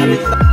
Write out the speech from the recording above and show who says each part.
Speaker 1: I mean,